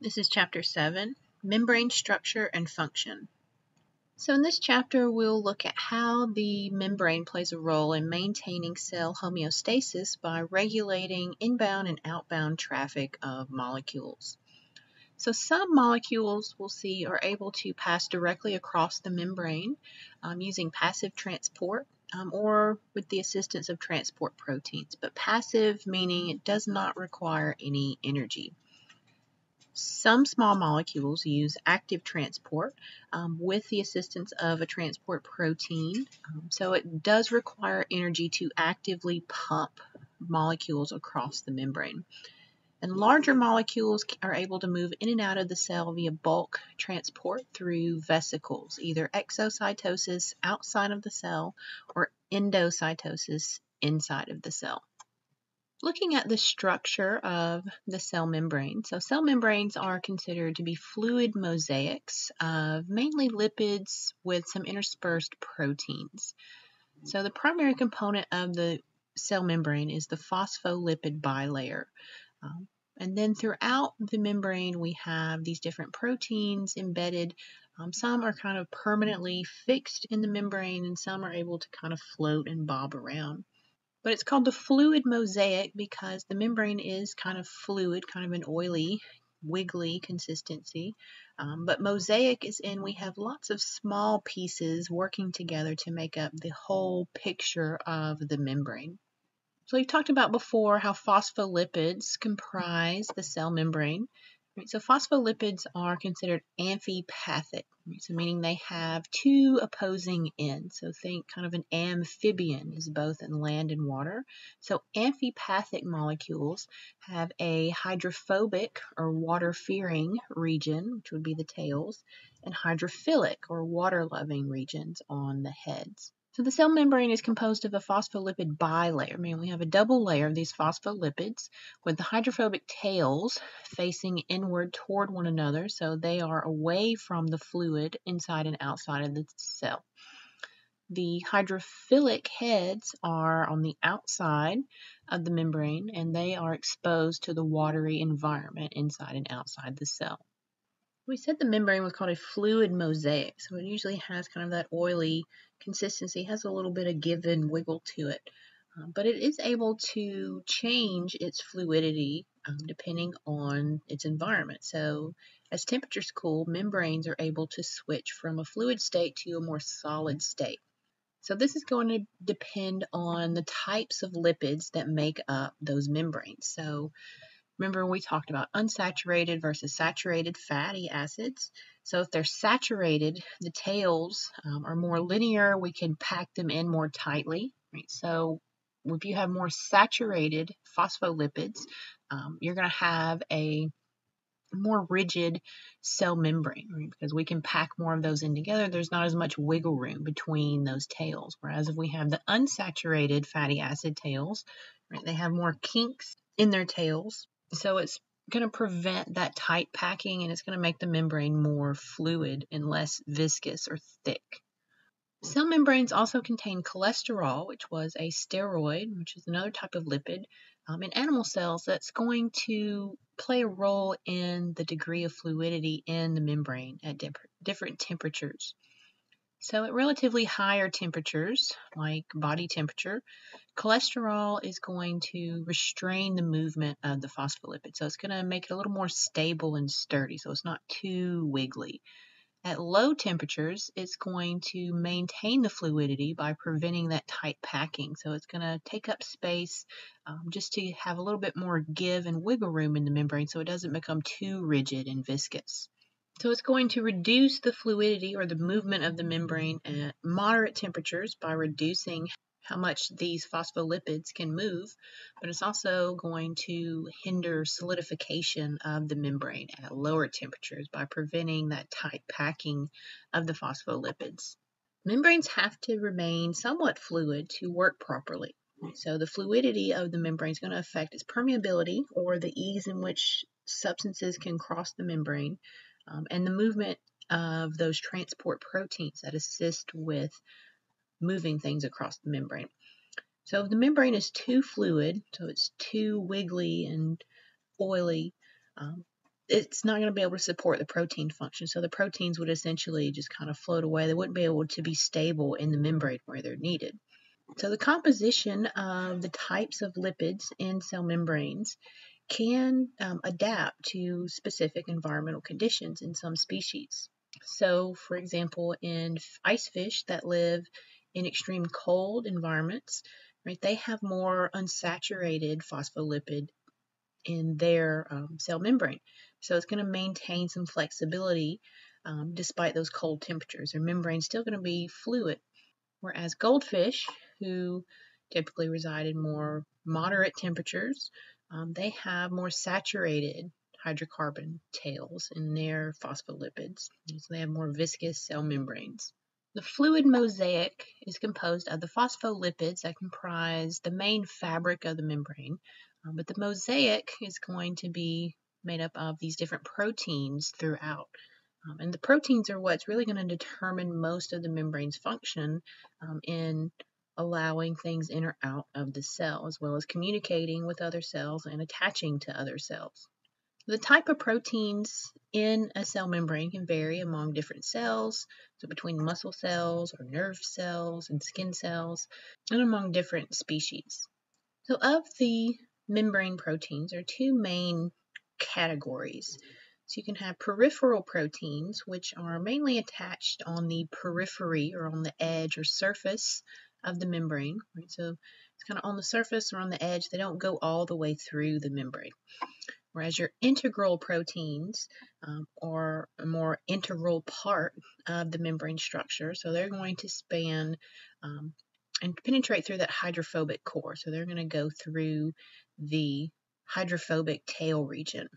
This is chapter 7 Membrane Structure and Function. So, in this chapter, we'll look at how the membrane plays a role in maintaining cell homeostasis by regulating inbound and outbound traffic of molecules. So, some molecules we'll see are able to pass directly across the membrane um, using passive transport um, or with the assistance of transport proteins, but passive meaning it does not require any energy. Some small molecules use active transport um, with the assistance of a transport protein. Um, so it does require energy to actively pump molecules across the membrane. And larger molecules are able to move in and out of the cell via bulk transport through vesicles, either exocytosis outside of the cell or endocytosis inside of the cell looking at the structure of the cell membrane. So, cell membranes are considered to be fluid mosaics of mainly lipids with some interspersed proteins. So, the primary component of the cell membrane is the phospholipid bilayer. Um, and then throughout the membrane, we have these different proteins embedded. Um, some are kind of permanently fixed in the membrane, and some are able to kind of float and bob around. But it's called the fluid mosaic because the membrane is kind of fluid, kind of an oily, wiggly consistency. Um, but mosaic is in we have lots of small pieces working together to make up the whole picture of the membrane. So we've talked about before how phospholipids comprise the cell membrane. Right, so phospholipids are considered amphipathic, so meaning they have two opposing ends. So think kind of an amphibian is both in land and water. So amphipathic molecules have a hydrophobic or water-fearing region, which would be the tails, and hydrophilic or water-loving regions on the heads. So the cell membrane is composed of a phospholipid bilayer, meaning we have a double layer of these phospholipids with the hydrophobic tails facing inward toward one another, so they are away from the fluid inside and outside of the cell. The hydrophilic heads are on the outside of the membrane and they are exposed to the watery environment inside and outside the cell. We said the membrane was called a fluid mosaic, so it usually has kind of that oily consistency, has a little bit of give and wiggle to it. Um, but it is able to change its fluidity um, depending on its environment. So, as temperatures cool, membranes are able to switch from a fluid state to a more solid state. So, this is going to depend on the types of lipids that make up those membranes. So, Remember, we talked about unsaturated versus saturated fatty acids. So, if they're saturated, the tails um, are more linear. We can pack them in more tightly. Right? So, if you have more saturated phospholipids, um, you're going to have a more rigid cell membrane right? because we can pack more of those in together. There's not as much wiggle room between those tails. Whereas if we have the unsaturated fatty acid tails, right, they have more kinks in their tails so it's going to prevent that tight packing and it's going to make the membrane more fluid and less viscous or thick. Cell membranes also contain cholesterol, which was a steroid, which is another type of lipid um, in animal cells that's going to play a role in the degree of fluidity in the membrane at different temperatures. So, at relatively higher temperatures, like body temperature, cholesterol is going to restrain the movement of the phospholipid. So, it's going to make it a little more stable and sturdy, so it's not too wiggly. At low temperatures, it's going to maintain the fluidity by preventing that tight packing. So, it's going to take up space um, just to have a little bit more give and wiggle room in the membrane so it doesn't become too rigid and viscous. So it's going to reduce the fluidity or the movement of the membrane at moderate temperatures by reducing how much these phospholipids can move, but it's also going to hinder solidification of the membrane at lower temperatures by preventing that tight packing of the phospholipids. Membranes have to remain somewhat fluid to work properly. So the fluidity of the membrane is going to affect its permeability or the ease in which substances can cross the membrane um, and the movement of those transport proteins that assist with moving things across the membrane. So if the membrane is too fluid, so it's too wiggly and oily, um, it's not going to be able to support the protein function. So the proteins would essentially just kind of float away. They wouldn't be able to be stable in the membrane where they're needed. So the composition of the types of lipids in cell membranes can um, adapt to specific environmental conditions in some species. So, for example, in ice fish that live in extreme cold environments, right, they have more unsaturated phospholipid in their um, cell membrane. So it's going to maintain some flexibility um, despite those cold temperatures. Their membrane is still going to be fluid. Whereas goldfish, who typically reside in more moderate temperatures, um, they have more saturated hydrocarbon tails in their phospholipids. So they have more viscous cell membranes. The fluid mosaic is composed of the phospholipids that comprise the main fabric of the membrane, um, but the mosaic is going to be made up of these different proteins throughout. Um, and the proteins are what's really going to determine most of the membrane's function um, in allowing things in or out of the cell, as well as communicating with other cells and attaching to other cells. The type of proteins in a cell membrane can vary among different cells, so between muscle cells or nerve cells and skin cells, and among different species. So, of the membrane proteins, there are two main categories. So, you can have peripheral proteins, which are mainly attached on the periphery or on the edge or surface of the membrane. Right? So, it's kind of on the surface or on the edge, they don't go all the way through the membrane whereas your integral proteins um, are a more integral part of the membrane structure. So they're going to span um, and penetrate through that hydrophobic core. So they're going to go through the hydrophobic tail region.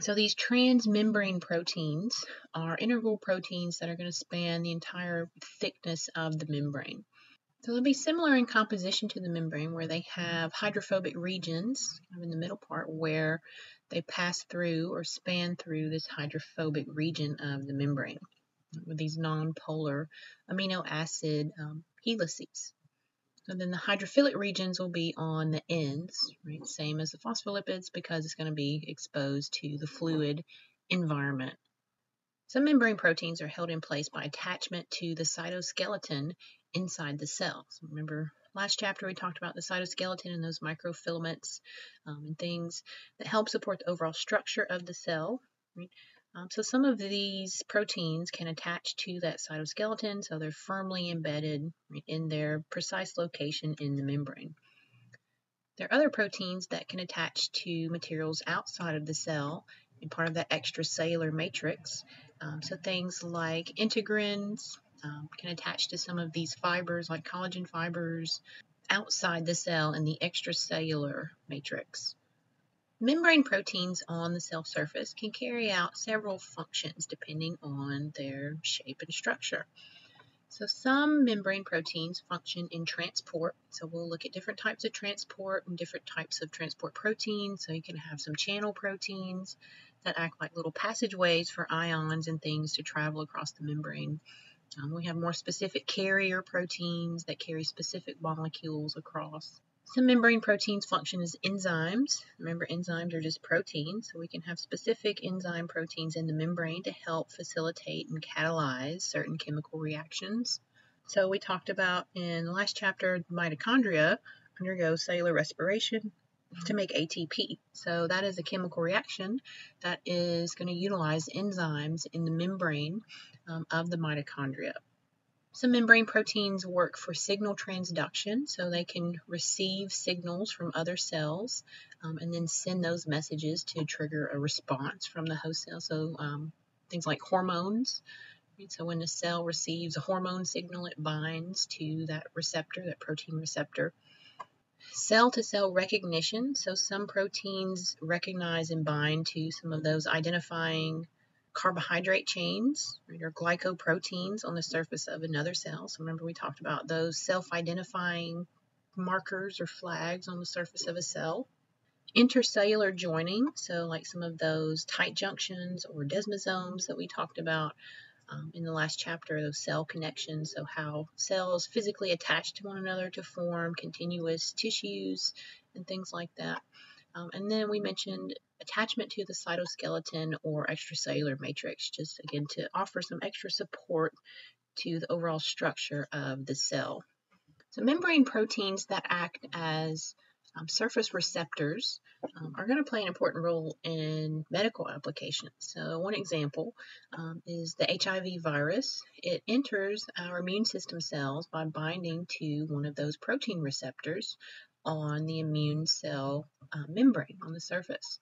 So these transmembrane proteins are integral proteins that are going to span the entire thickness of the membrane. So they'll be similar in composition to the membrane where they have hydrophobic regions in the middle part where they pass through or span through this hydrophobic region of the membrane with these nonpolar amino acid um, helices. So then the hydrophilic regions will be on the ends, right? Same as the phospholipids because it's going to be exposed to the fluid environment. Some membrane proteins are held in place by attachment to the cytoskeleton inside the cell. So remember Last chapter, we talked about the cytoskeleton and those microfilaments um, and things that help support the overall structure of the cell. Right? Um, so some of these proteins can attach to that cytoskeleton, so they're firmly embedded in their precise location in the membrane. There are other proteins that can attach to materials outside of the cell and part of that extracellular matrix. Um, so things like integrins, um, can attach to some of these fibers like collagen fibers outside the cell in the extracellular matrix. Membrane proteins on the cell surface can carry out several functions depending on their shape and structure. So some membrane proteins function in transport. So we'll look at different types of transport and different types of transport proteins. So you can have some channel proteins that act like little passageways for ions and things to travel across the membrane. Um, we have more specific carrier proteins that carry specific molecules across. Some membrane proteins function as enzymes. Remember, enzymes are just proteins, so we can have specific enzyme proteins in the membrane to help facilitate and catalyze certain chemical reactions. So, we talked about in the last chapter, mitochondria undergo cellular respiration to make ATP. So, that is a chemical reaction that is going to utilize enzymes in the membrane um, of the mitochondria. Some membrane proteins work for signal transduction, so they can receive signals from other cells um, and then send those messages to trigger a response from the host cell. So um, things like hormones. So when a cell receives a hormone signal, it binds to that receptor, that protein receptor. Cell to cell recognition. So some proteins recognize and bind to some of those identifying carbohydrate chains right, or glycoproteins on the surface of another cell. So remember we talked about those self-identifying markers or flags on the surface of a cell. Intercellular joining, so like some of those tight junctions or desmosomes that we talked about um, in the last chapter, those cell connections, so how cells physically attach to one another to form continuous tissues and things like that. Um, and then we mentioned attachment to the cytoskeleton or extracellular matrix, just again to offer some extra support to the overall structure of the cell. So membrane proteins that act as um, surface receptors um, are going to play an important role in medical applications. So one example um, is the HIV virus. It enters our immune system cells by binding to one of those protein receptors on the immune cell uh, membrane on the surface.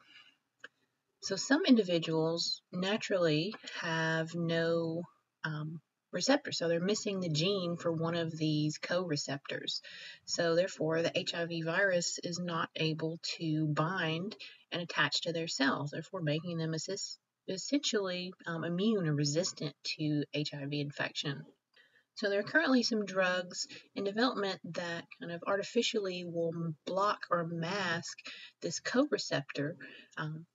So some individuals naturally have no um, receptor. So they're missing the gene for one of these co-receptors. So therefore, the HIV virus is not able to bind and attach to their cells, therefore making them assist, essentially um, immune or resistant to HIV infection. So there are currently some drugs in development that kind of artificially will block or mask this co-receptor um,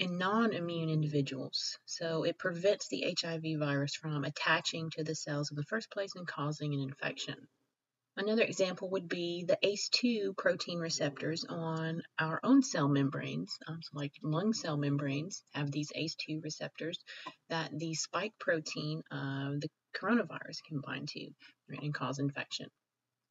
in non-immune individuals. So it prevents the HIV virus from attaching to the cells in the first place and causing an infection. Another example would be the ACE2 protein receptors on our own cell membranes, um, so like lung cell membranes have these ACE2 receptors that the spike protein of the coronavirus can bind to right, and cause infection.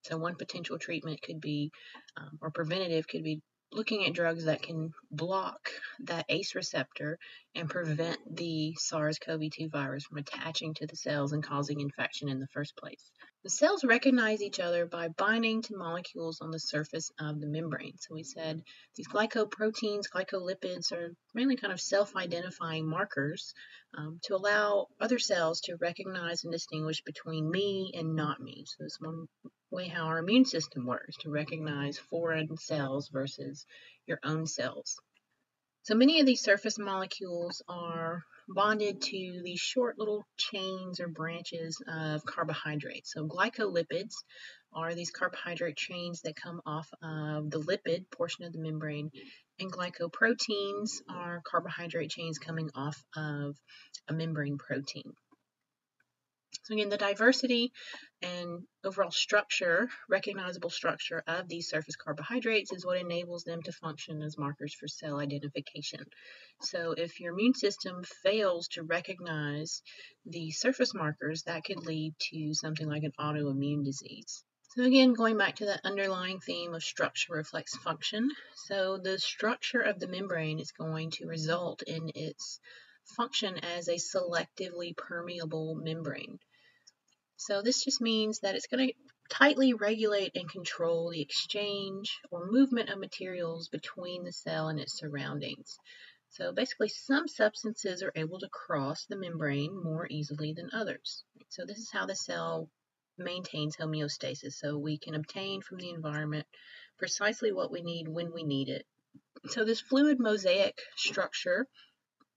So one potential treatment could be, um, or preventative could be looking at drugs that can block that ACE receptor and prevent the SARS CoV 2 virus from attaching to the cells and causing infection in the first place. The cells recognize each other by binding to molecules on the surface of the membrane. So we said these glycoproteins, glycolipids are mainly kind of self identifying markers um, to allow other cells to recognize and distinguish between me and not me. So this one way how our immune system works to recognize foreign cells versus your own cells. So many of these surface molecules are bonded to these short little chains or branches of carbohydrates. So glycolipids are these carbohydrate chains that come off of the lipid portion of the membrane, and glycoproteins are carbohydrate chains coming off of a membrane protein. So again, the diversity and overall structure, recognizable structure of these surface carbohydrates is what enables them to function as markers for cell identification. So if your immune system fails to recognize the surface markers, that could lead to something like an autoimmune disease. So again, going back to the underlying theme of structure reflects function. So the structure of the membrane is going to result in its function as a selectively permeable membrane. So this just means that it's going to tightly regulate and control the exchange or movement of materials between the cell and its surroundings. So basically some substances are able to cross the membrane more easily than others. So this is how the cell maintains homeostasis. So we can obtain from the environment precisely what we need when we need it. So this fluid mosaic structure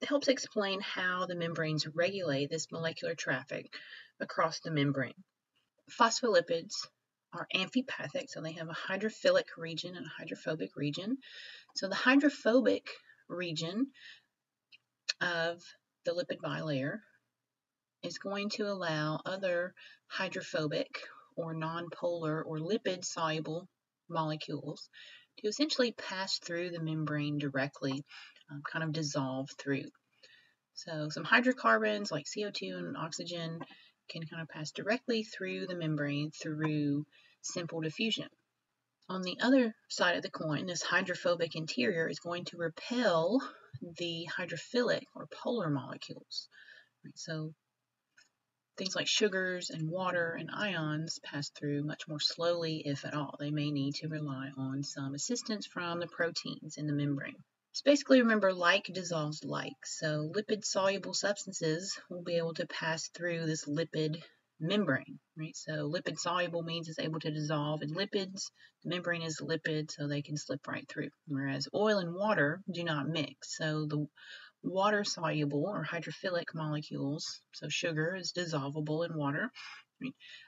helps explain how the membranes regulate this molecular traffic across the membrane. Phospholipids are amphipathic, so they have a hydrophilic region and a hydrophobic region. So the hydrophobic region of the lipid bilayer is going to allow other hydrophobic or nonpolar or lipid soluble molecules to essentially pass through the membrane directly, um, kind of dissolve through. So some hydrocarbons like CO2 and oxygen can kind of pass directly through the membrane through simple diffusion. On the other side of the coin, this hydrophobic interior is going to repel the hydrophilic or polar molecules. So things like sugars and water and ions pass through much more slowly, if at all. They may need to rely on some assistance from the proteins in the membrane. So basically, remember, like dissolves like. So lipid soluble substances will be able to pass through this lipid membrane, right? So lipid soluble means it's able to dissolve in lipids. The membrane is lipid, so they can slip right through. Whereas oil and water do not mix. So the water soluble or hydrophilic molecules, so sugar is dissolvable in water,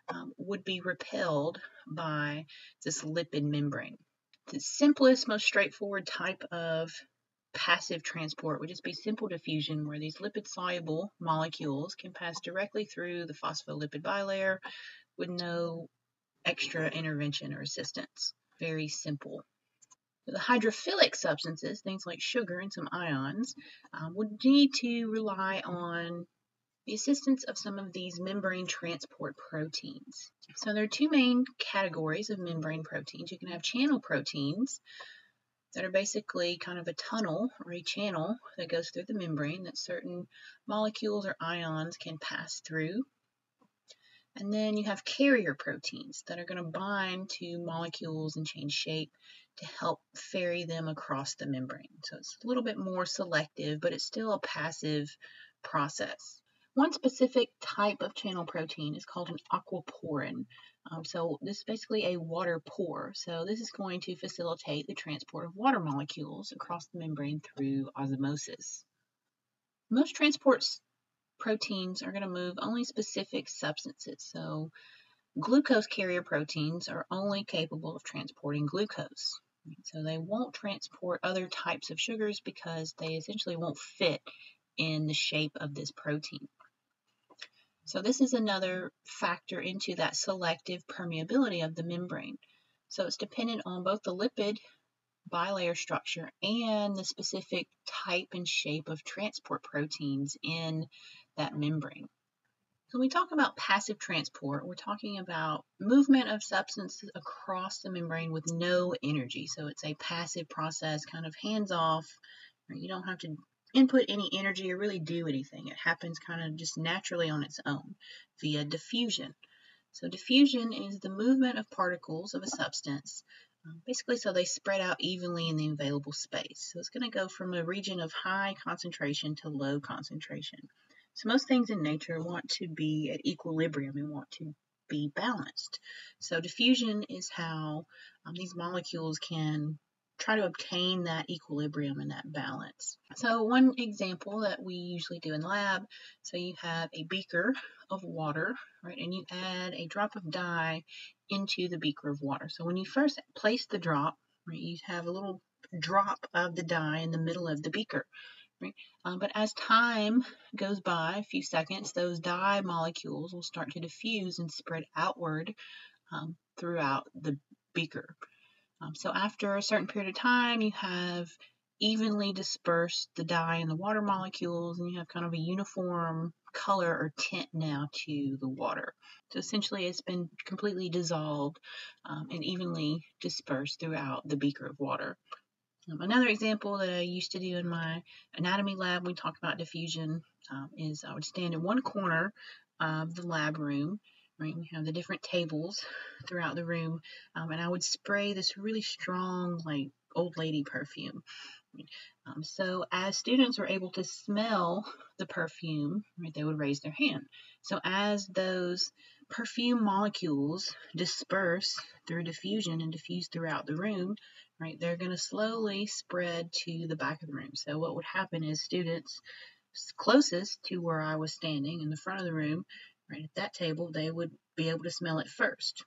um, would be repelled by this lipid membrane. The simplest, most straightforward type of passive transport would just be simple diffusion where these lipid-soluble molecules can pass directly through the phospholipid bilayer with no extra intervention or assistance. Very simple. The hydrophilic substances, things like sugar and some ions, um, would need to rely on the assistance of some of these membrane transport proteins. So there are two main categories of membrane proteins. You can have channel proteins that are basically kind of a tunnel or a channel that goes through the membrane that certain molecules or ions can pass through. And then you have carrier proteins that are going to bind to molecules and change shape to help ferry them across the membrane. So it's a little bit more selective, but it's still a passive process. One specific type of channel protein is called an aquaporin. Um, so this is basically a water pore. So this is going to facilitate the transport of water molecules across the membrane through osmosis. Most transport proteins are going to move only specific substances. So glucose carrier proteins are only capable of transporting glucose. So they won't transport other types of sugars because they essentially won't fit in the shape of this protein. So this is another factor into that selective permeability of the membrane. So it's dependent on both the lipid bilayer structure and the specific type and shape of transport proteins in that membrane. So when we talk about passive transport, we're talking about movement of substances across the membrane with no energy. So it's a passive process, kind of hands off. You don't have to input any energy or really do anything. It happens kind of just naturally on its own via diffusion. So diffusion is the movement of particles of a substance, um, basically so they spread out evenly in the available space. So it's going to go from a region of high concentration to low concentration. So most things in nature want to be at equilibrium and want to be balanced. So diffusion is how um, these molecules can try to obtain that equilibrium and that balance. So one example that we usually do in lab, so you have a beaker of water, right, and you add a drop of dye into the beaker of water. So when you first place the drop, right, you have a little drop of the dye in the middle of the beaker. Right? Um, but as time goes by, a few seconds, those dye molecules will start to diffuse and spread outward um, throughout the beaker. Um, so after a certain period of time, you have evenly dispersed the dye and the water molecules, and you have kind of a uniform color or tint now to the water. So essentially, it's been completely dissolved um, and evenly dispersed throughout the beaker of water. Um, another example that I used to do in my anatomy lab when we talked about diffusion um, is I would stand in one corner of the lab room right? We have the different tables throughout the room, um, and I would spray this really strong, like old lady perfume. Um, so as students were able to smell the perfume, right, they would raise their hand. So as those perfume molecules disperse through diffusion and diffuse throughout the room, right, they're going to slowly spread to the back of the room. So what would happen is students closest to where I was standing in the front of the room right at that table, they would be able to smell it first.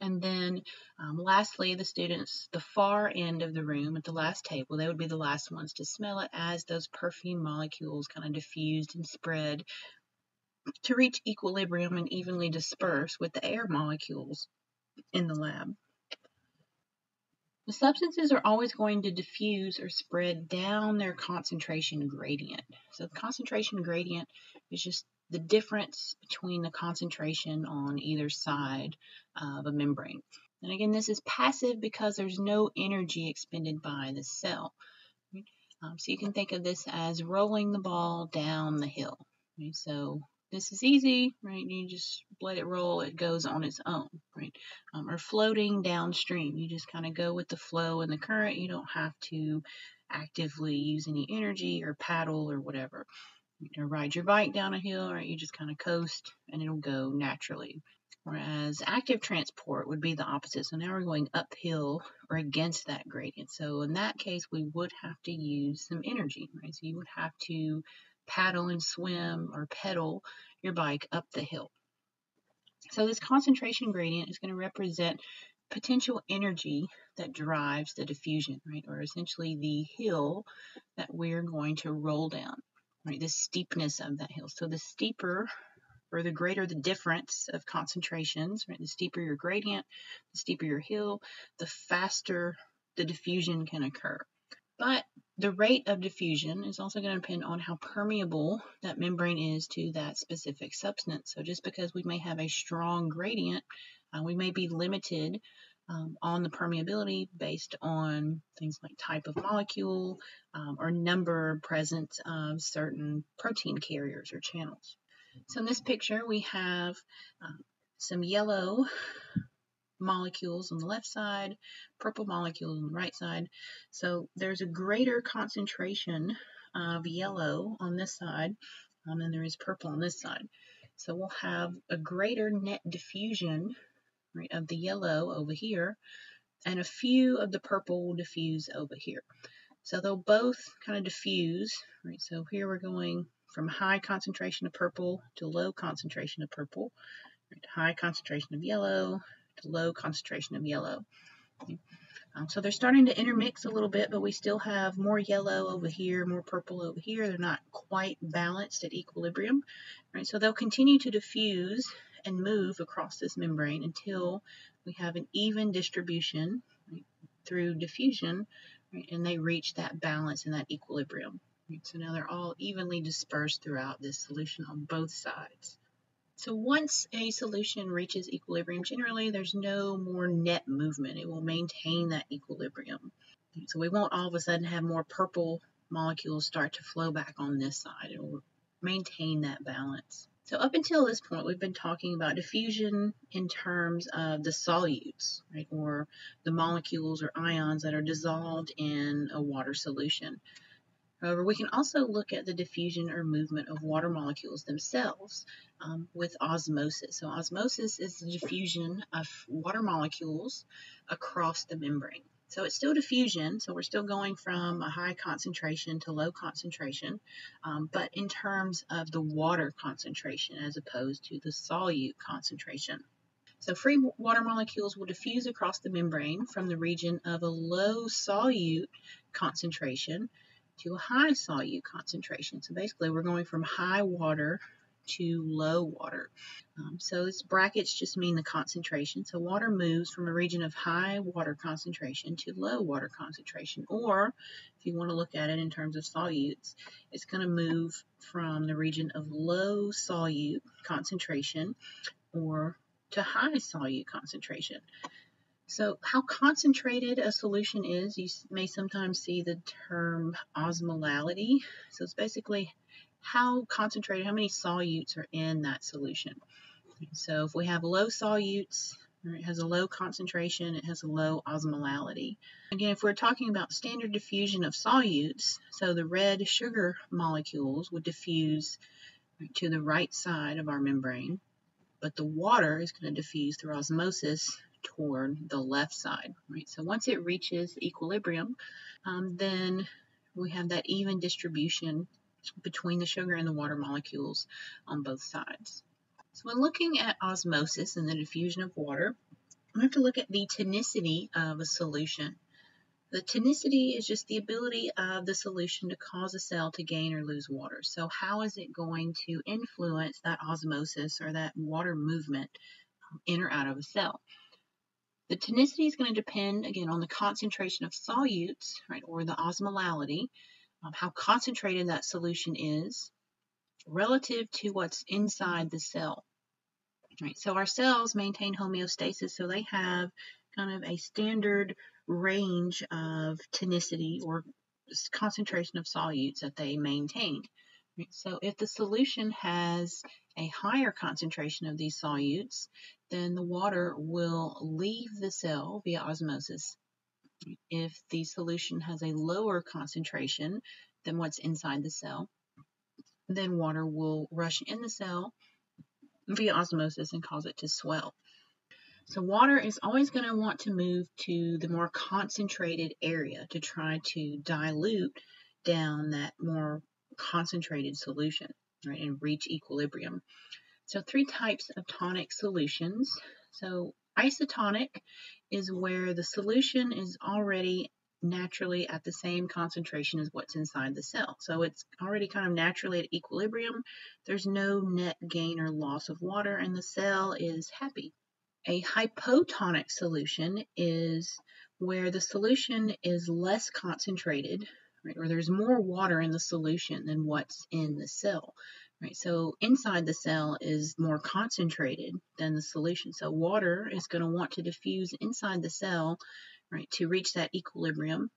And then um, lastly, the students, the far end of the room at the last table, they would be the last ones to smell it as those perfume molecules kind of diffused and spread to reach equilibrium and evenly disperse with the air molecules in the lab. The substances are always going to diffuse or spread down their concentration gradient. So the concentration gradient is just the difference between the concentration on either side of a membrane. And again, this is passive because there's no energy expended by the cell. Um, so you can think of this as rolling the ball down the hill. So this is easy, right? You just let it roll, it goes on its own, right? Um, or floating downstream. You just kind of go with the flow and the current. You don't have to actively use any energy or paddle or whatever you know, ride your bike down a hill, right? You just kind of coast and it'll go naturally. Whereas active transport would be the opposite. So now we're going uphill or against that gradient. So in that case, we would have to use some energy, right? So you would have to paddle and swim or pedal your bike up the hill. So this concentration gradient is going to represent potential energy that drives the diffusion, right? Or essentially the hill that we're going to roll down right? The steepness of that hill. So the steeper or the greater the difference of concentrations, right? The steeper your gradient, the steeper your hill, the faster the diffusion can occur. But the rate of diffusion is also going to depend on how permeable that membrane is to that specific substance. So just because we may have a strong gradient, uh, we may be limited um, on the permeability based on things like type of molecule um, or number present of certain protein carriers or channels. So in this picture, we have um, some yellow molecules on the left side, purple molecules on the right side. So there's a greater concentration of yellow on this side um, than there is purple on this side. So we'll have a greater net diffusion right, of the yellow over here, and a few of the purple will diffuse over here. So they'll both kind of diffuse, right? So here we're going from high concentration of purple to low concentration of purple, right? high concentration of yellow to low concentration of yellow. Um, so they're starting to intermix a little bit, but we still have more yellow over here, more purple over here. They're not quite balanced at equilibrium. Right? So they'll continue to diffuse and move across this membrane until we have an even distribution right, through diffusion, right, and they reach that balance and that equilibrium. So now they're all evenly dispersed throughout this solution on both sides. So once a solution reaches equilibrium, generally there's no more net movement. It will maintain that equilibrium. So we won't all of a sudden have more purple molecules start to flow back on this side. It will maintain that balance. So up until this point, we've been talking about diffusion in terms of the solutes, right, or the molecules or ions that are dissolved in a water solution. However, we can also look at the diffusion or movement of water molecules themselves um, with osmosis. So osmosis is the diffusion of water molecules across the membrane. So it's still diffusion, so we're still going from a high concentration to low concentration, um, but in terms of the water concentration as opposed to the solute concentration. So free water molecules will diffuse across the membrane from the region of a low solute concentration to a high solute concentration. So basically we're going from high water to low water. Um, so its brackets just mean the concentration. So water moves from a region of high water concentration to low water concentration. Or if you want to look at it in terms of solutes, it's going to move from the region of low solute concentration or to high solute concentration. So how concentrated a solution is, you may sometimes see the term osmolality. So it's basically how concentrated, how many solutes are in that solution. So if we have low solutes, it has a low concentration, it has a low osmolality. Again, if we're talking about standard diffusion of solutes, so the red sugar molecules would diffuse to the right side of our membrane, but the water is going to diffuse through osmosis toward the left side, right? So once it reaches equilibrium, um, then we have that even distribution between the sugar and the water molecules on both sides. So when looking at osmosis and the diffusion of water, we have to look at the tonicity of a solution. The tonicity is just the ability of the solution to cause a cell to gain or lose water. So how is it going to influence that osmosis or that water movement um, in or out of a cell? The tonicity is going to depend, again, on the concentration of solutes, right, or the osmolality, um, how concentrated that solution is relative to what's inside the cell. Right, so our cells maintain homeostasis, so they have kind of a standard range of tonicity or concentration of solutes that they maintain. So if the solution has a higher concentration of these solutes, then the water will leave the cell via osmosis. If the solution has a lower concentration than what's inside the cell, then water will rush in the cell via osmosis and cause it to swell. So water is always going to want to move to the more concentrated area to try to dilute down that more concentrated solution right, and reach equilibrium. So three types of tonic solutions. So isotonic is where the solution is already naturally at the same concentration as what's inside the cell. So it's already kind of naturally at equilibrium. There's no net gain or loss of water and the cell is happy. A hypotonic solution is where the solution is less concentrated, right, or there's more water in the solution than what's in the cell. Right, so inside the cell is more concentrated than the solution. So water is going to want to diffuse inside the cell, right, to reach that equilibrium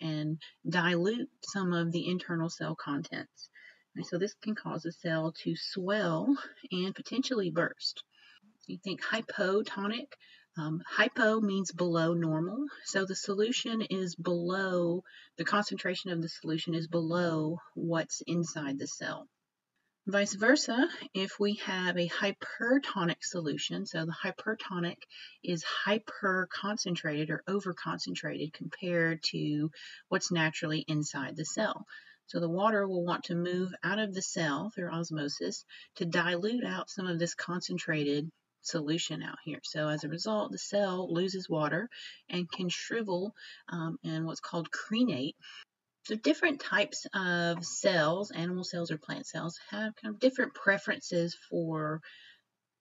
and dilute some of the internal cell contents. So this can cause a cell to swell and potentially burst. You think hypotonic. Um, hypo means below normal, so the solution is below, the concentration of the solution is below what's inside the cell. Vice versa, if we have a hypertonic solution, so the hypertonic is hyper concentrated or over concentrated compared to what's naturally inside the cell. So the water will want to move out of the cell through osmosis to dilute out some of this concentrated solution out here. So as a result, the cell loses water and can shrivel um, and what's called crenate so different types of cells, animal cells or plant cells, have kind of different preferences for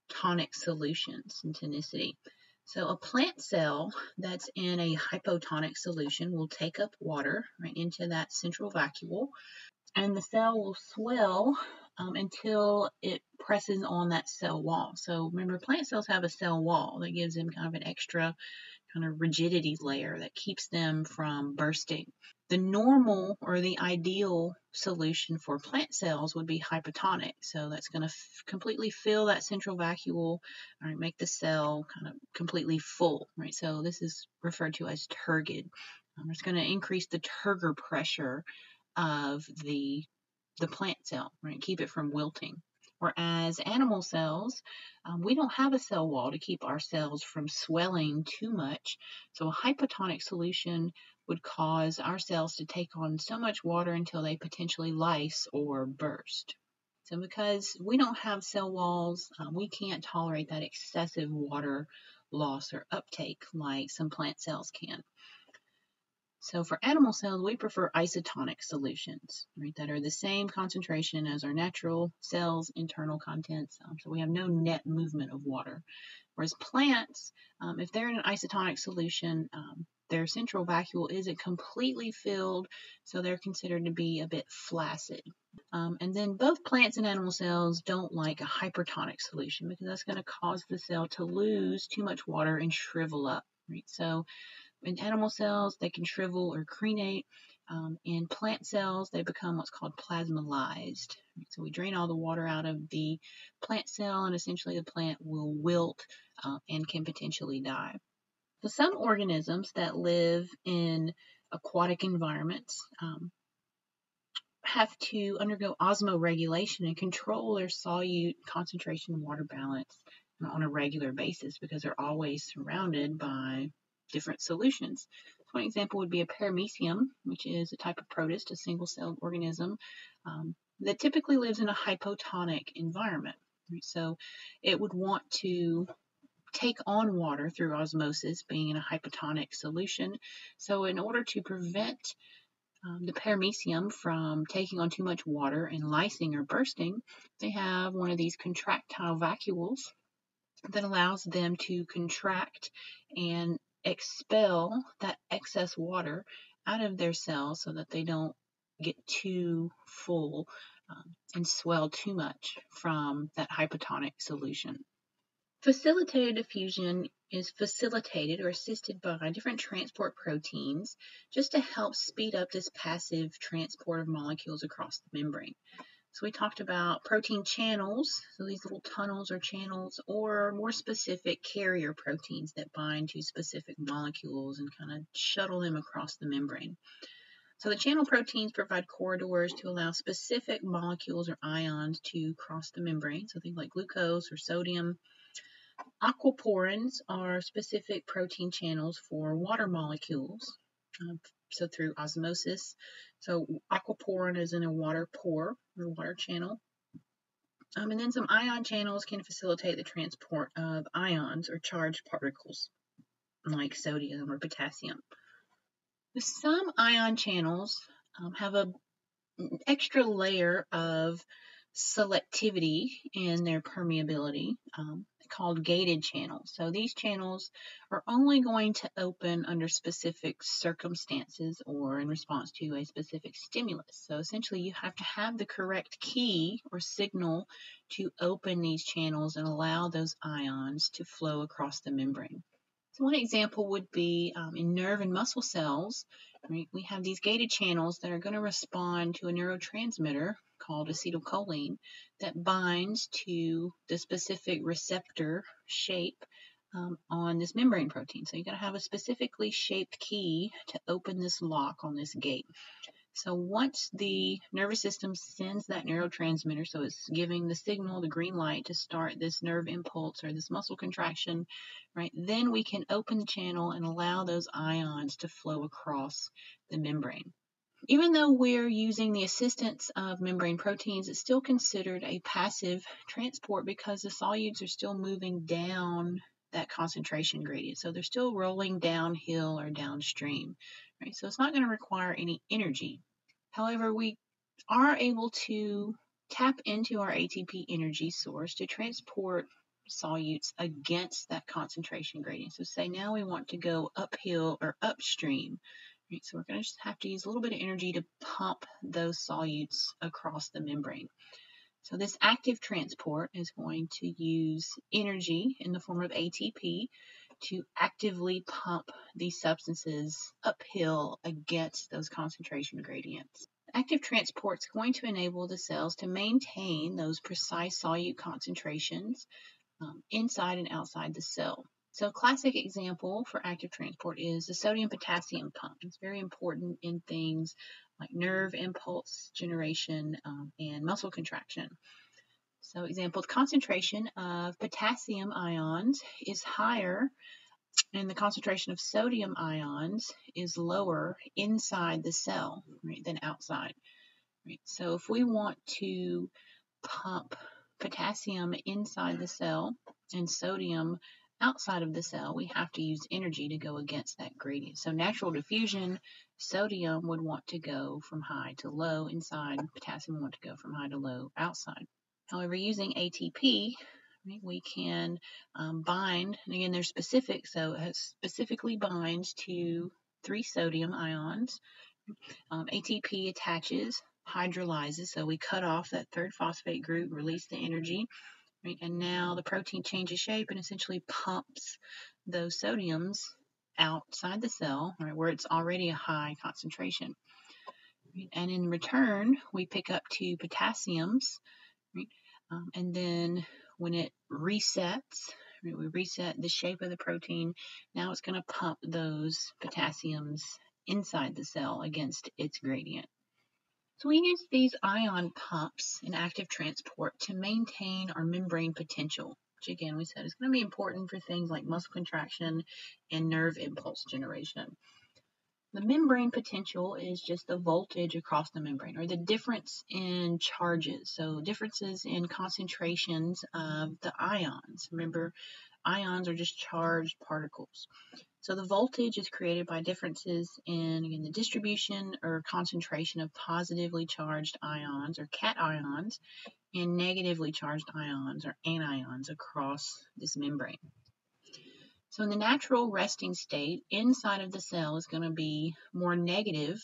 tonic solutions and tonicity. So a plant cell that's in a hypotonic solution will take up water right into that central vacuole, and the cell will swell um, until it presses on that cell wall. So remember, plant cells have a cell wall that gives them kind of an extra kind of rigidity layer that keeps them from bursting. The normal or the ideal solution for plant cells would be hypotonic. So that's going to completely fill that central vacuole, right, make the cell kind of completely full, right? So this is referred to as turgid. Um, it's going to increase the turgor pressure of the the plant cell, right? Keep it from wilting. Whereas animal cells, um, we don't have a cell wall to keep our cells from swelling too much. So a hypotonic solution would cause our cells to take on so much water until they potentially lyse or burst. So because we don't have cell walls, um, we can't tolerate that excessive water loss or uptake like some plant cells can. So for animal cells, we prefer isotonic solutions, right, that are the same concentration as our natural cells' internal contents. Um, so we have no net movement of water. Whereas plants, um, if they're in an isotonic solution, um, their central vacuole isn't completely filled, so they're considered to be a bit flaccid. Um, and then both plants and animal cells don't like a hypertonic solution because that's going to cause the cell to lose too much water and shrivel up. Right? So in animal cells, they can shrivel or crenate. Um, in plant cells, they become what's called plasmolyzed. So we drain all the water out of the plant cell, and essentially the plant will wilt uh, and can potentially die. So some organisms that live in aquatic environments um, have to undergo osmoregulation and control their solute concentration and water balance on a regular basis because they're always surrounded by different solutions. One example would be a paramecium, which is a type of protist, a single-celled organism um, that typically lives in a hypotonic environment. So it would want to take on water through osmosis, being in a hypotonic solution. So, in order to prevent um, the paramecium from taking on too much water and lysing or bursting, they have one of these contractile vacuoles that allows them to contract and expel that excess water out of their cells so that they don't get too full um, and swell too much from that hypotonic solution. Facilitated diffusion is facilitated or assisted by different transport proteins just to help speed up this passive transport of molecules across the membrane. So we talked about protein channels, so these little tunnels or channels, or more specific carrier proteins that bind to specific molecules and kind of shuttle them across the membrane. So the channel proteins provide corridors to allow specific molecules or ions to cross the membrane, so things like glucose or sodium, Aquaporins are specific protein channels for water molecules, uh, so through osmosis. So aquaporin is in a water pore or water channel. Um, and then some ion channels can facilitate the transport of ions or charged particles like sodium or potassium. Some ion channels um, have a, an extra layer of selectivity in their permeability um, called gated channels. So these channels are only going to open under specific circumstances or in response to a specific stimulus. So essentially you have to have the correct key or signal to open these channels and allow those ions to flow across the membrane. So one example would be um, in nerve and muscle cells, we have these gated channels that are going to respond to a neurotransmitter called acetylcholine that binds to the specific receptor shape um, on this membrane protein. So you're going to have a specifically shaped key to open this lock on this gate. So once the nervous system sends that neurotransmitter, so it's giving the signal, the green light to start this nerve impulse or this muscle contraction, right? Then we can open the channel and allow those ions to flow across the membrane. Even though we're using the assistance of membrane proteins, it's still considered a passive transport because the solutes are still moving down that concentration gradient. So they're still rolling downhill or downstream, right? So it's not going to require any energy. However, we are able to tap into our ATP energy source to transport solutes against that concentration gradient. So say now we want to go uphill or upstream, Right, so we're going to just have to use a little bit of energy to pump those solutes across the membrane. So this active transport is going to use energy in the form of ATP to actively pump these substances uphill against those concentration gradients. Active transport is going to enable the cells to maintain those precise solute concentrations um, inside and outside the cell. So a classic example for active transport is the sodium potassium pump. It's very important in things like nerve impulse generation um, and muscle contraction. So example, the concentration of potassium ions is higher and the concentration of sodium ions is lower inside the cell right, than outside. Right? So if we want to pump potassium inside the cell and sodium outside of the cell, we have to use energy to go against that gradient. So natural diffusion, sodium would want to go from high to low inside, potassium would want to go from high to low outside. However, using ATP, we can um, bind, and again, they're specific, so it specifically binds to three sodium ions. Um, ATP attaches, hydrolyzes, so we cut off that third phosphate group, release the energy, Right? And now the protein changes shape and essentially pumps those sodiums outside the cell, right, where it's already a high concentration. And in return, we pick up two potassiums, right? um, and then when it resets, we reset the shape of the protein. Now it's going to pump those potassiums inside the cell against its gradient. So we use these ion pumps in active transport to maintain our membrane potential, which again we said is going to be important for things like muscle contraction and nerve impulse generation. The membrane potential is just the voltage across the membrane or the difference in charges. So differences in concentrations of the ions. Remember, ions are just charged particles. So the voltage is created by differences in again, the distribution or concentration of positively charged ions or cations and negatively charged ions or anions across this membrane. So in the natural resting state, inside of the cell is going to be more negative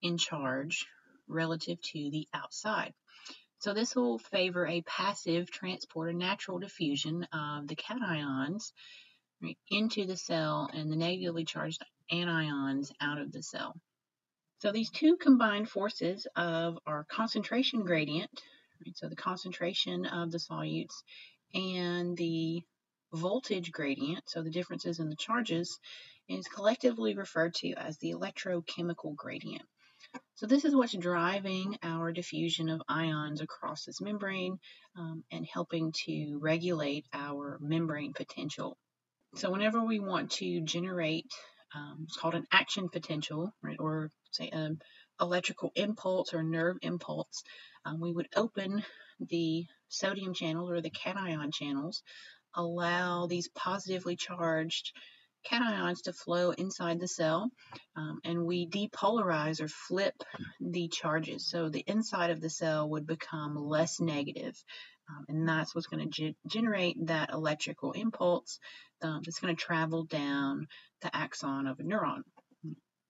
in charge relative to the outside. So this will favor a passive transport a natural diffusion of the cations into the cell and the negatively charged anions out of the cell. So these two combined forces of our concentration gradient, right, so the concentration of the solutes and the voltage gradient, so the differences in the charges, is collectively referred to as the electrochemical gradient. So this is what's driving our diffusion of ions across this membrane um, and helping to regulate our membrane potential. So whenever we want to generate, um, it's called an action potential, right, or say an electrical impulse or nerve impulse, um, we would open the sodium channels or the cation channels, allow these positively charged cations to flow inside the cell, um, and we depolarize or flip the charges. So the inside of the cell would become less negative, um, and that's what's going to ge generate that electrical impulse um, that's going to travel down the axon of a neuron.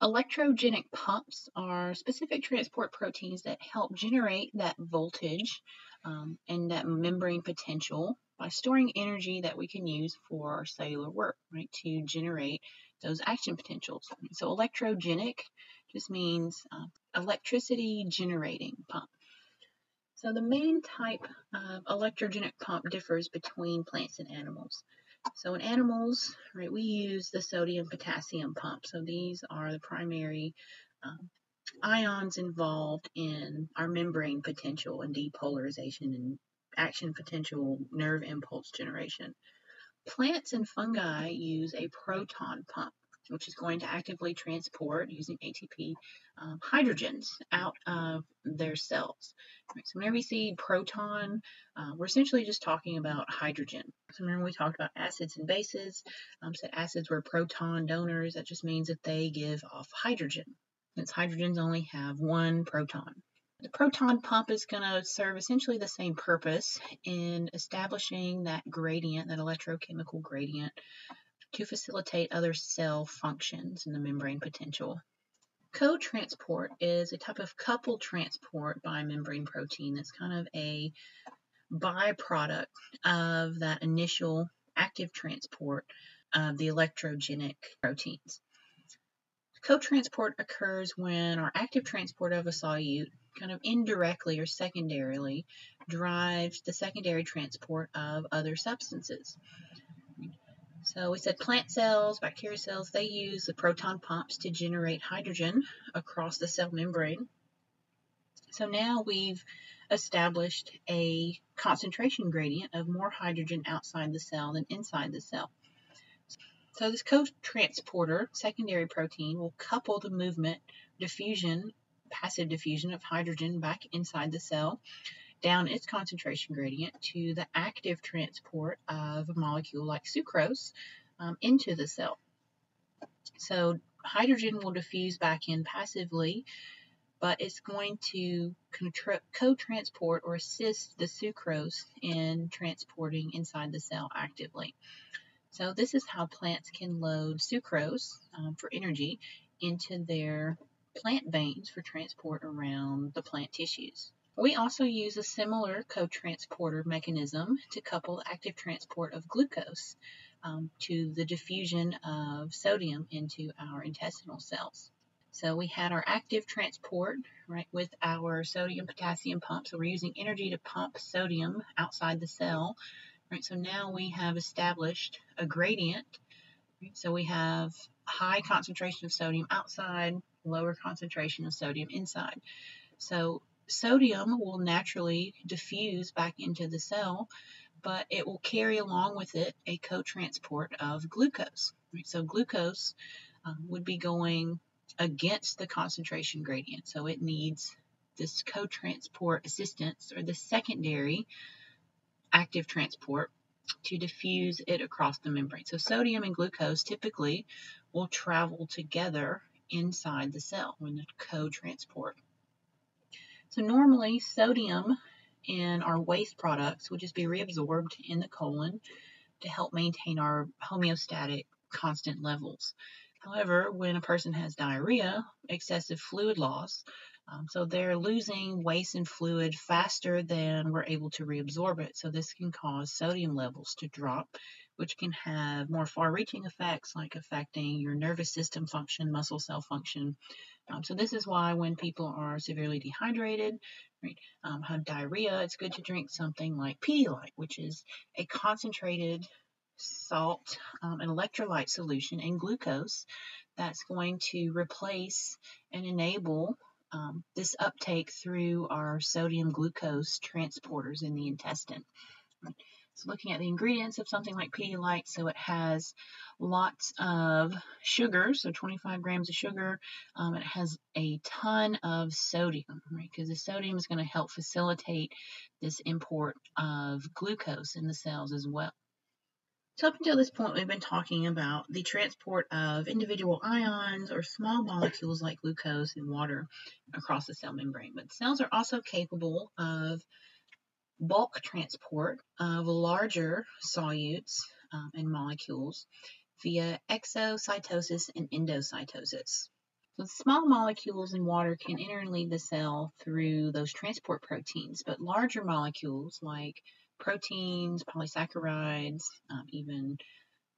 Electrogenic pumps are specific transport proteins that help generate that voltage um, and that membrane potential by storing energy that we can use for our cellular work, right, to generate those action potentials. So electrogenic just means uh, electricity generating pump. So the main type of electrogenic pump differs between plants and animals. So in animals, right, we use the sodium potassium pump. So these are the primary um, ions involved in our membrane potential and depolarization and action potential nerve impulse generation. Plants and fungi use a proton pump, which is going to actively transport using ATP um, hydrogens out of their cells. Right, so whenever we see proton, uh, we're essentially just talking about hydrogen. So remember we talked about acids and bases. Um, said acids were proton donors. That just means that they give off hydrogen, since hydrogens only have one proton. The proton pump is going to serve essentially the same purpose in establishing that gradient, that electrochemical gradient, to facilitate other cell functions in the membrane potential. Co-transport is a type of coupled transport by membrane protein that's kind of a byproduct of that initial active transport of the electrogenic proteins. Co-transport occurs when our active transport of a solute kind of indirectly or secondarily drives the secondary transport of other substances. So we said plant cells, bacteria cells, they use the proton pumps to generate hydrogen across the cell membrane. So now we've established a concentration gradient of more hydrogen outside the cell than inside the cell. So this co-transporter, secondary protein, will couple the movement, diffusion, passive diffusion of hydrogen back inside the cell down its concentration gradient to the active transport of a molecule like sucrose um, into the cell. So hydrogen will diffuse back in passively, but it's going to co-transport or assist the sucrose in transporting inside the cell actively. So this is how plants can load sucrose um, for energy into their plant veins for transport around the plant tissues. We also use a similar co-transporter mechanism to couple active transport of glucose um, to the diffusion of sodium into our intestinal cells. So we had our active transport, right, with our sodium potassium pump. So we're using energy to pump sodium outside the cell Right, so now we have established a gradient. Right, so we have high concentration of sodium outside, lower concentration of sodium inside. So sodium will naturally diffuse back into the cell, but it will carry along with it a co-transport of glucose. So glucose um, would be going against the concentration gradient. So it needs this co-transport assistance or the secondary active transport to diffuse it across the membrane. So sodium and glucose typically will travel together inside the cell when the co-transport. So normally sodium in our waste products would just be reabsorbed in the colon to help maintain our homeostatic constant levels. However, when a person has diarrhea, excessive fluid loss, um, so they're losing waste and fluid faster than we're able to reabsorb it. So this can cause sodium levels to drop, which can have more far-reaching effects like affecting your nervous system function, muscle cell function. Um, so this is why when people are severely dehydrated, right, um, have diarrhea, it's good to drink something like Pedialyte, which is a concentrated salt, um, an electrolyte solution, and glucose that's going to replace and enable um, this uptake through our sodium glucose transporters in the intestine. So looking at the ingredients of something like Pedialyte, so it has lots of sugar, so 25 grams of sugar. Um, it has a ton of sodium, right? Because the sodium is going to help facilitate this import of glucose in the cells as well. So up until this point, we've been talking about the transport of individual ions or small molecules like glucose and water across the cell membrane. But cells are also capable of bulk transport of larger solutes um, and molecules via exocytosis and endocytosis. So small molecules in water can enter and leave the cell through those transport proteins, but larger molecules like proteins, polysaccharides, um, even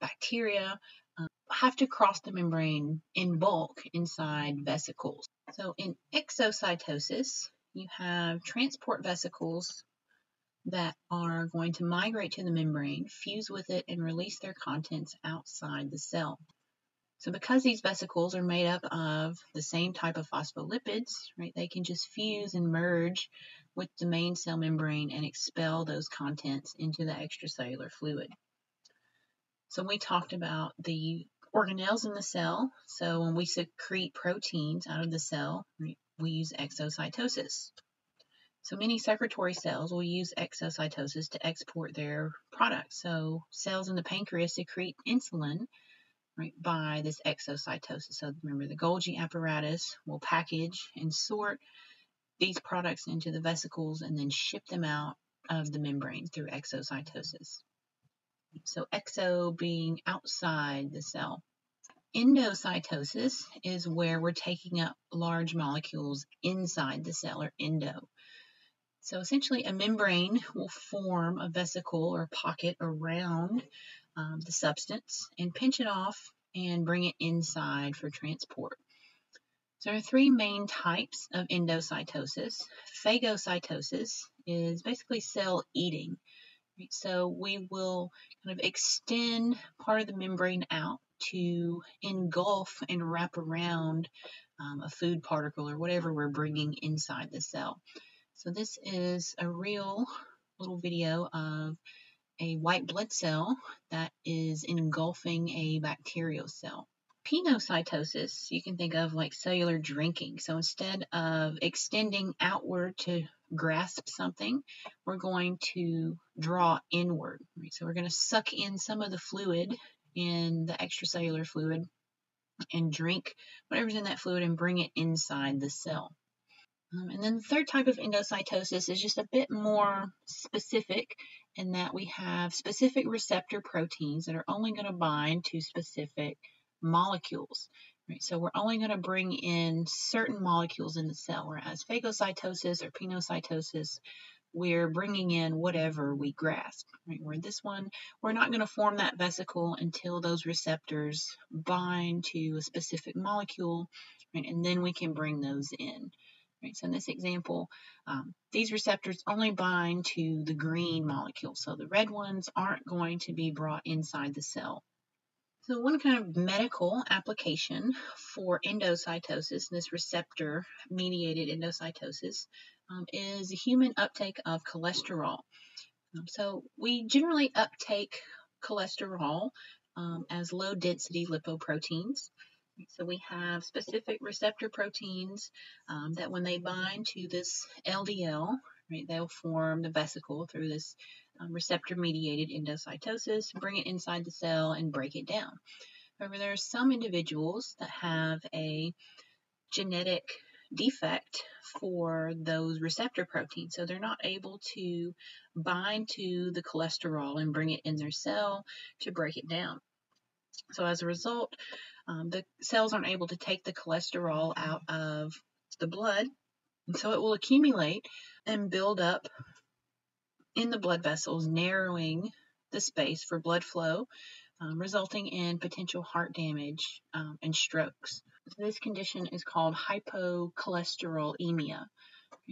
bacteria um, have to cross the membrane in bulk inside vesicles. So in exocytosis, you have transport vesicles that are going to migrate to the membrane, fuse with it, and release their contents outside the cell. So because these vesicles are made up of the same type of phospholipids, right, they can just fuse and merge with the main cell membrane and expel those contents into the extracellular fluid. So we talked about the organelles in the cell. So when we secrete proteins out of the cell, we use exocytosis. So many secretory cells will use exocytosis to export their products. So cells in the pancreas secrete insulin right, by this exocytosis. So remember, the Golgi apparatus will package and sort these products into the vesicles and then ship them out of the membrane through exocytosis. So exo being outside the cell. Endocytosis is where we're taking up large molecules inside the cell or endo. So essentially a membrane will form a vesicle or pocket around um, the substance and pinch it off and bring it inside for transport. So there are three main types of endocytosis. Phagocytosis is basically cell eating. So we will kind of extend part of the membrane out to engulf and wrap around um, a food particle or whatever we're bringing inside the cell. So this is a real little video of a white blood cell that is engulfing a bacterial cell pinocytosis you can think of like cellular drinking. So instead of extending outward to grasp something, we're going to draw inward. Right? So we're going to suck in some of the fluid in the extracellular fluid and drink whatever's in that fluid and bring it inside the cell. Um, and then the third type of endocytosis is just a bit more specific in that we have specific receptor proteins that are only going to bind to specific molecules. Right? So we're only going to bring in certain molecules in the cell, whereas phagocytosis or pinocytosis, we're bringing in whatever we grasp. Right? Where this one, we're not going to form that vesicle until those receptors bind to a specific molecule, right? and then we can bring those in. Right, so in this example, um, these receptors only bind to the green molecule. So the red ones aren't going to be brought inside the cell. So one kind of medical application for endocytosis, this receptor mediated endocytosis, um, is human uptake of cholesterol. Um, so we generally uptake cholesterol um, as low density lipoproteins. So we have specific receptor proteins um, that when they bind to this LDL, right, they'll form the vesicle through this um, receptor mediated endocytosis, bring it inside the cell, and break it down. However, there are some individuals that have a genetic defect for those receptor proteins. So they're not able to bind to the cholesterol and bring it in their cell to break it down. So as a result, um, the cells aren't able to take the cholesterol out of the blood. And so it will accumulate and build up in the blood vessels, narrowing the space for blood flow, um, resulting in potential heart damage um, and strokes. This condition is called hypercholesterolemia.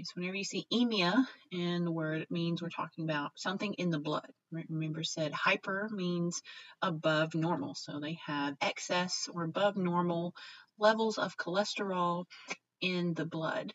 So whenever you see emia in the word, it means we're talking about something in the blood. Remember, said hyper means above normal. So they have excess or above normal levels of cholesterol in the blood.